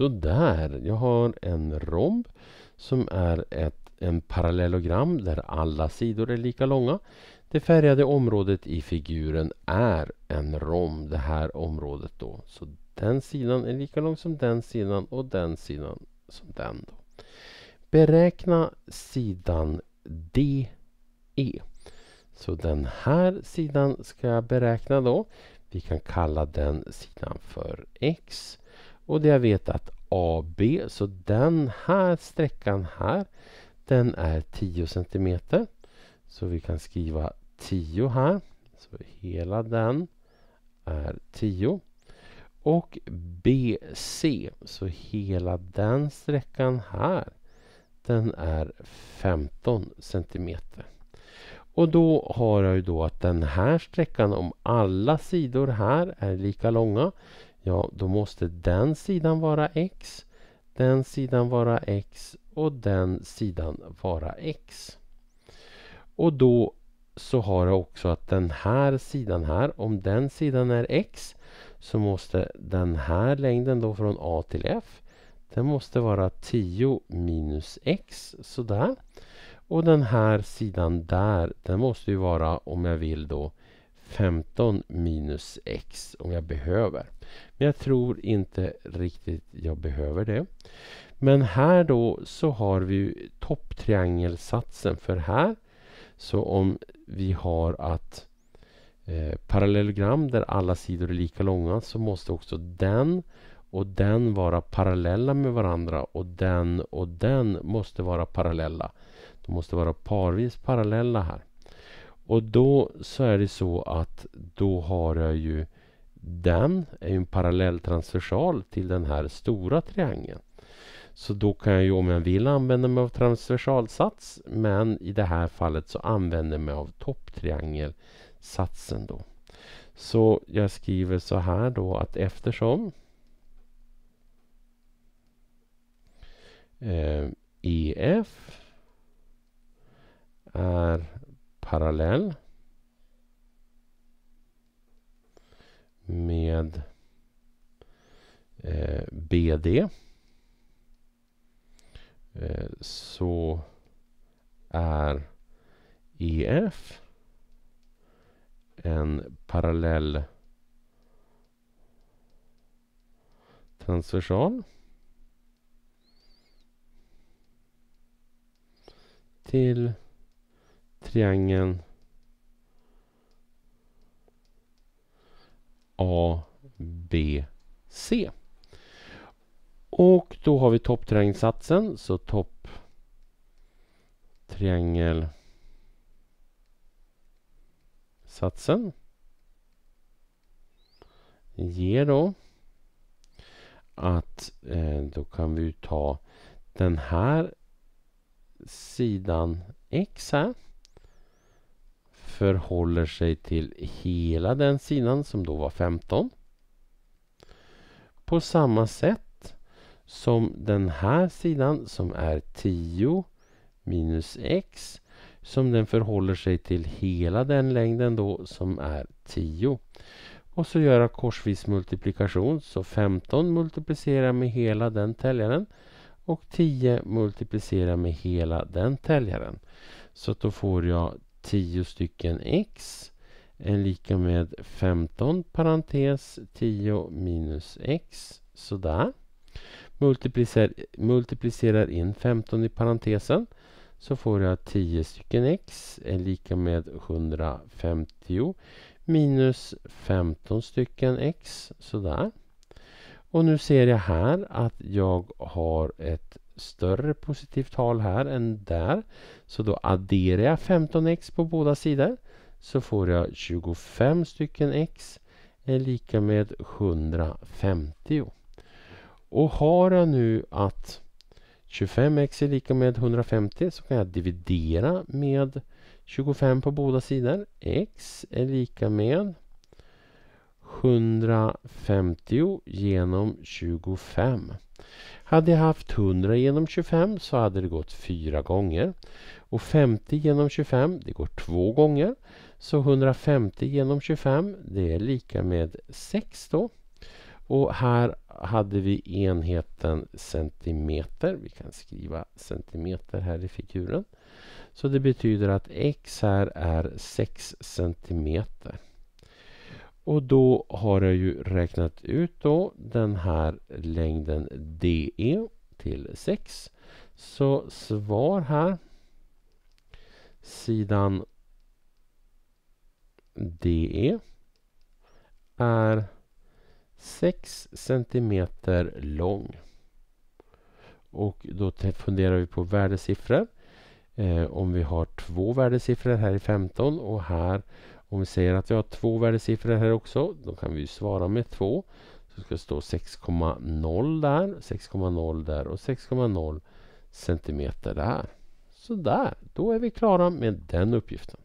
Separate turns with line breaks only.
Sådär, jag har en romb som är ett, en parallellogram där alla sidor är lika långa. Det färgade området i figuren är en romb, det här området då. Så den sidan är lika lång som den sidan och den sidan som den. Då. Beräkna sidan DE. Så den här sidan ska jag beräkna då. Vi kan kalla den sidan för X. Och det jag vet att AB, så den här sträckan här, den är 10 cm. Så vi kan skriva 10 här. Så hela den är 10. Och BC, så hela den sträckan här, den är 15 cm. Och då har jag ju då att den här sträckan, om alla sidor här är lika långa, ja då måste den sidan vara x, den sidan vara x och den sidan vara x. Och då så har jag också att den här sidan här, om den sidan är x så måste den här längden då från A till F den måste vara 10 minus x sådär. Och den här sidan där den måste ju vara om jag vill då 15 minus x om jag behöver. Men jag tror inte riktigt jag behöver det. Men här då så har vi topptriangelsatsen för här. Så om vi har att eh, parallellogram där alla sidor är lika långa så måste också den och den vara parallella med varandra och den och den måste vara parallella. De måste vara parvis parallella här. Och då så är det så att då har jag ju den är en parallell transversal till den här stora triangeln. Så då kan jag ju om jag vill använda mig av transversalsats men i det här fallet så använder jag mig av topptriangelsatsen då. Så jag skriver så här då att eftersom eh, EF är parallell med eh, BD eh, så är EF en parallell transversal till triangeln A, B, C. Och då har vi topptriangelsatsen. Så topp triangelsatsen ger då att eh, då kan vi ta den här sidan X här förhåller sig till hela den sidan som då var 15. På samma sätt som den här sidan som är 10 minus x som den förhåller sig till hela den längden då som är 10. Och så göra korsvis multiplikation. Så 15 multiplicerar med hela den täljaren och 10 multiplicerar med hela den täljaren. Så då får jag 10 stycken x är lika med 15 parentes 10 minus x. Sådär. Multiplicerar, multiplicerar in 15 i parentesen så får jag 10 stycken x är lika med 150 minus 15 stycken x. Sådär. Och nu ser jag här att jag har ett större positivt tal här än där. Så då adderar jag 15x på båda sidor. Så får jag 25 stycken x är lika med 150. Och har jag nu att 25x är lika med 150 så kan jag dividera med 25 på båda sidor. x är lika med 150 genom 25. Hade jag haft 100 genom 25 så hade det gått fyra gånger. Och 50 genom 25 det går två gånger. Så 150 genom 25 det är lika med 6 då. Och här hade vi enheten centimeter. Vi kan skriva centimeter här i figuren. Så det betyder att x här är 6 centimeter. Och då har jag ju räknat ut då den här längden DE till 6. Så svar här sidan DE är 6 centimeter lång. Och då funderar vi på värdesiffror. Eh, om vi har två värdesiffror här i 15 och här om vi säger att vi har två värdesiffror här också. Då kan vi svara med 2. Så ska det stå 6,0 där, 6,0 där och 6,0 centimeter där. Så där, då är vi klara med den uppgiften.